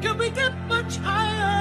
Can we get much higher?